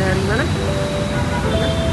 in a minute